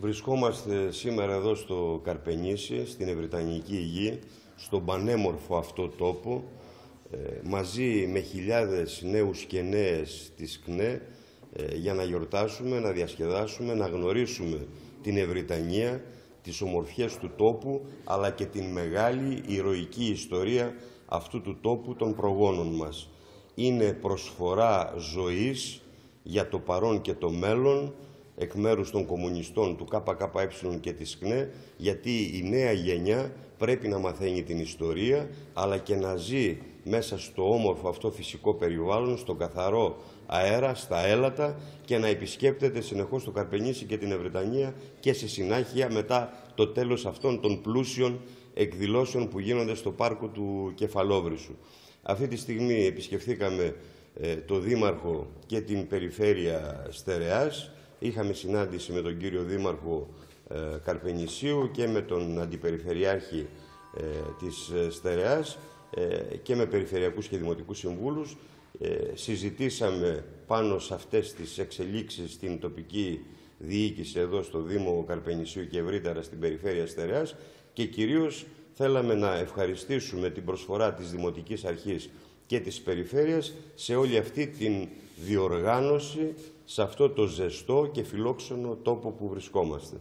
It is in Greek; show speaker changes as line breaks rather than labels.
Βρισκόμαστε σήμερα εδώ στο Καρπενήσι, στην Ευρυτανική Γη, στον πανέμορφο αυτό τόπο, ε, μαζί με χιλιάδες νέους και νέες της ΚΝΕ, ε, για να γιορτάσουμε, να διασκεδάσουμε, να γνωρίσουμε την Ευρυτανία, τις ομορφιές του τόπου, αλλά και την μεγάλη ηρωική ιστορία αυτού του τόπου των προγόνων μας. Είναι προσφορά ζωής για το παρόν και το μέλλον, εκ μέρους των κομμουνιστών του ΚΚΕ και της ΚΝΕ, γιατί η νέα γενιά πρέπει να μαθαίνει την ιστορία, αλλά και να ζει μέσα στο όμορφο αυτό φυσικό περιβάλλον, στον καθαρό αέρα, στα έλατα και να επισκέπτεται συνεχώς το Καρπενήσι και την Ευρετανία και σε συνάχεια μετά το τέλος αυτών των πλούσιων εκδηλώσεων που γίνονται στο πάρκο του Κεφαλόβρυσου. Αυτή τη στιγμή επισκεφθήκαμε ε, το Δήμαρχο και την Περιφέρεια Στερεάς Είχαμε συνάντηση με τον κύριο Δήμαρχο ε, Καρπενησίου και με τον Αντιπεριφερειάρχη ε, της ε, Στερεάς και με Περιφερειακούς και Δημοτικούς Συμβούλους. Συζητήσαμε πάνω σε αυτές τις εξελίξεις στην τοπική διοίκηση εδώ στο Δήμο Καρπενησίου και ευρύτερα στην Περιφέρεια Στερεάς και κυρίως θέλαμε να ευχαριστήσουμε την προσφορά της Δημοτικής Αρχής και της Περιφέρειας σε όλη αυτή την διοργάνωση σε αυτό το ζεστό και φιλόξενο τόπο που βρισκόμαστε.